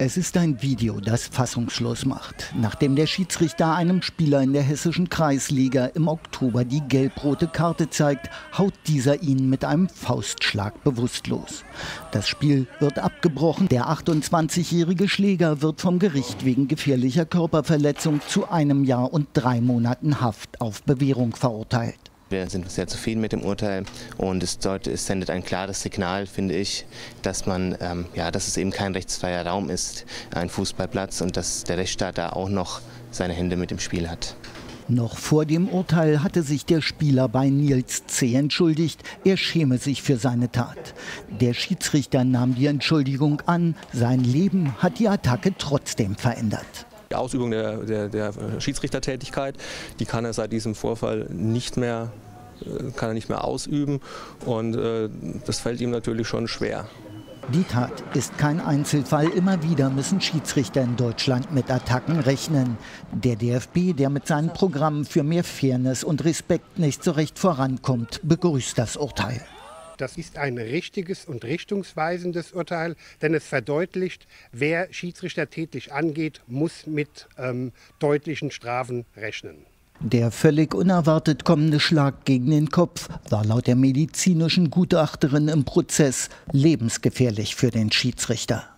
Es ist ein Video, das fassungslos macht. Nachdem der Schiedsrichter einem Spieler in der hessischen Kreisliga im Oktober die gelb-rote Karte zeigt, haut dieser ihn mit einem Faustschlag bewusstlos. Das Spiel wird abgebrochen. Der 28-jährige Schläger wird vom Gericht wegen gefährlicher Körperverletzung zu einem Jahr und drei Monaten Haft auf Bewährung verurteilt. Wir sind sehr zufrieden mit dem Urteil und es, sollte, es sendet ein klares Signal, finde ich, dass man, ähm, ja, dass es eben kein rechtsfreier Raum ist, ein Fußballplatz und dass der Rechtsstaat da auch noch seine Hände mit im Spiel hat. Noch vor dem Urteil hatte sich der Spieler bei Nils C. entschuldigt, er schäme sich für seine Tat. Der Schiedsrichter nahm die Entschuldigung an, sein Leben hat die Attacke trotzdem verändert. Ausübung der, der, der Schiedsrichtertätigkeit, die kann er seit diesem Vorfall nicht mehr äh, kann er nicht mehr ausüben und äh, das fällt ihm natürlich schon schwer. Die Tat ist kein Einzelfall. Immer wieder müssen Schiedsrichter in Deutschland mit Attacken rechnen. Der DFB, der mit seinen Programmen für mehr Fairness und Respekt nicht so recht vorankommt, begrüßt das Urteil. Das ist ein richtiges und richtungsweisendes Urteil, denn es verdeutlicht, wer Schiedsrichter tätig angeht, muss mit ähm, deutlichen Strafen rechnen. Der völlig unerwartet kommende Schlag gegen den Kopf war laut der medizinischen Gutachterin im Prozess lebensgefährlich für den Schiedsrichter.